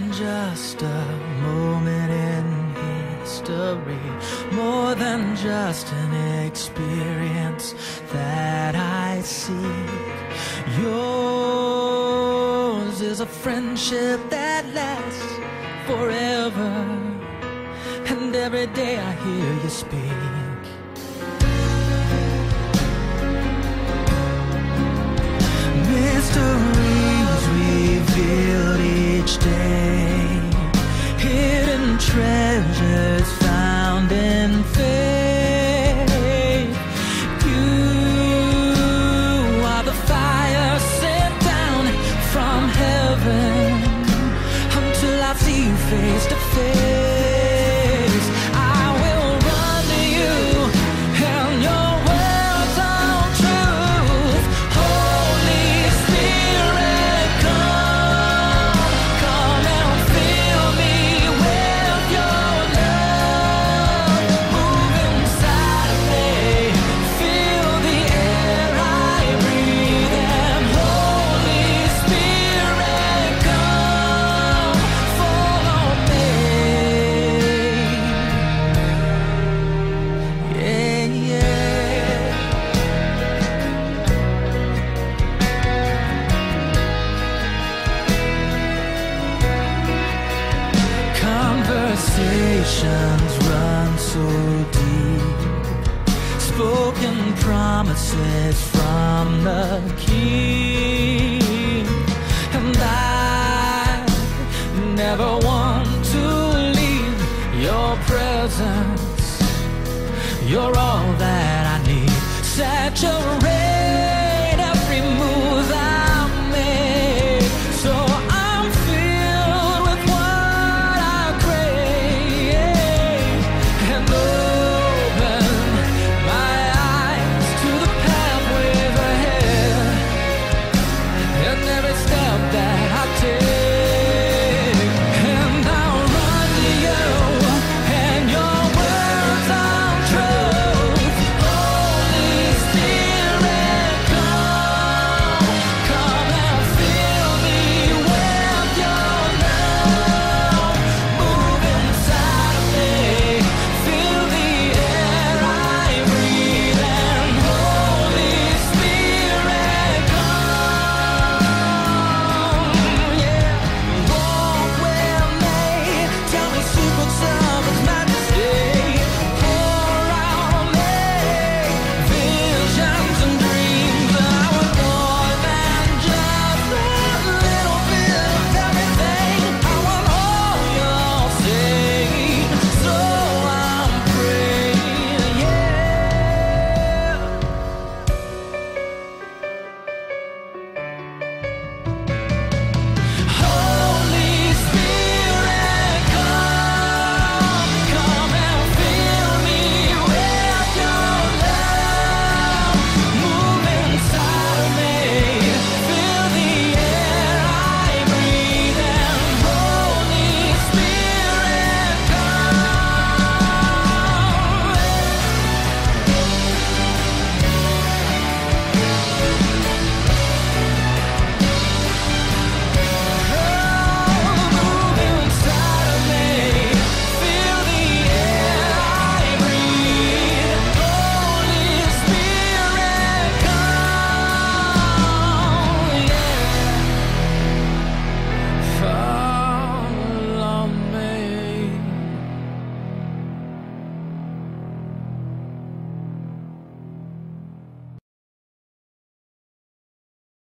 Than just a moment in history, more than just an experience that I seek. Yours is a friendship that lasts forever, and every day I hear you speak. To face. Promises from the King. And I never want to leave your presence. You're all that I need. Saturate